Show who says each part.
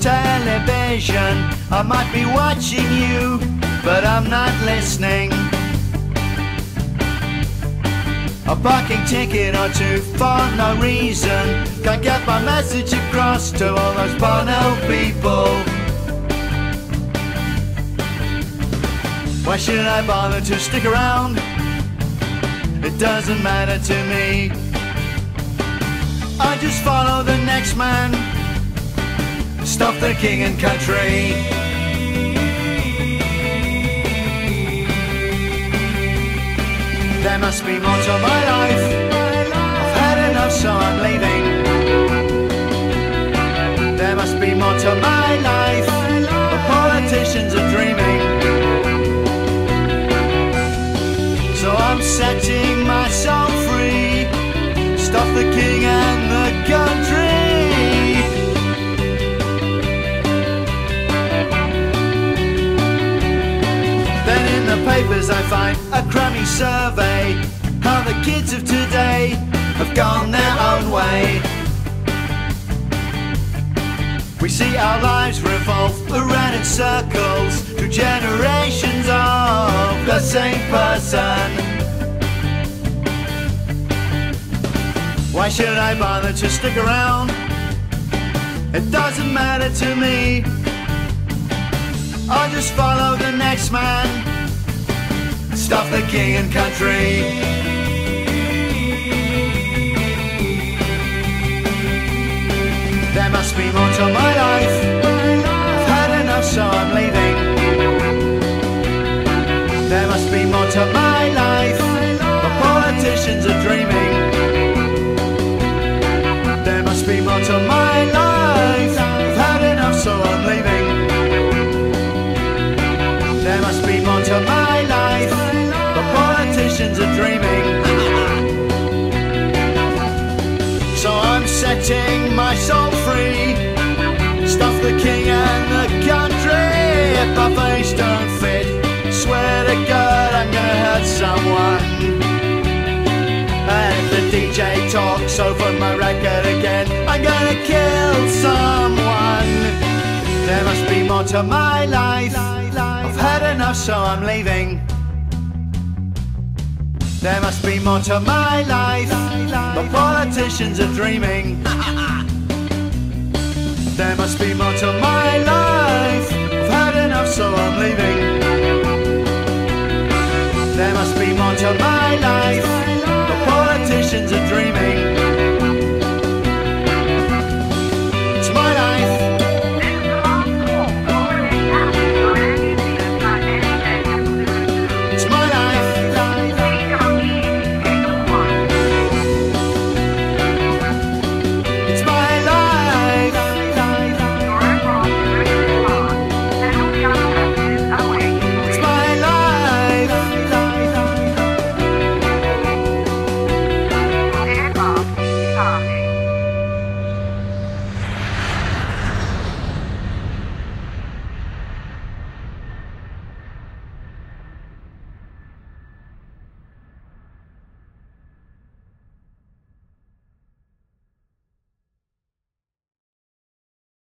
Speaker 1: television. I might be watching you, but I'm not listening. A parking ticket or two for no reason. Can't get my message across to all those Bono people. Why should I bother to stick around? It doesn't matter to me. I just follow the next man. Stop the king and country. There must be more to my life. I've had enough, so I'm leaving. There must be more to my life. The politicians are dreaming. So I'm setting crummy survey How the kids of today have gone their own way We see our lives revolve around in circles Through generations of the same person Why should I bother to stick around? It doesn't matter to me I'll just follow the next man. Stuff the king and country. There must be more to my life. I've had enough, so I'm leaving. There must be more to my life. The politicians are dreaming. There must be more to my life. I've had enough, so I'm leaving. There must be more to my life. Are dreaming. so I'm setting my soul free. Stuff the king and the country. If my face don't fit, swear to God I'm gonna hurt someone. And if the DJ talks over my record again, I'm gonna kill someone. There must be more to my life. I've had enough, so I'm leaving. There must be more to my life. The politicians are dreaming. There must be more to my life. I've had enough, so I'm leaving. There must be more to my life. The politicians are dreaming.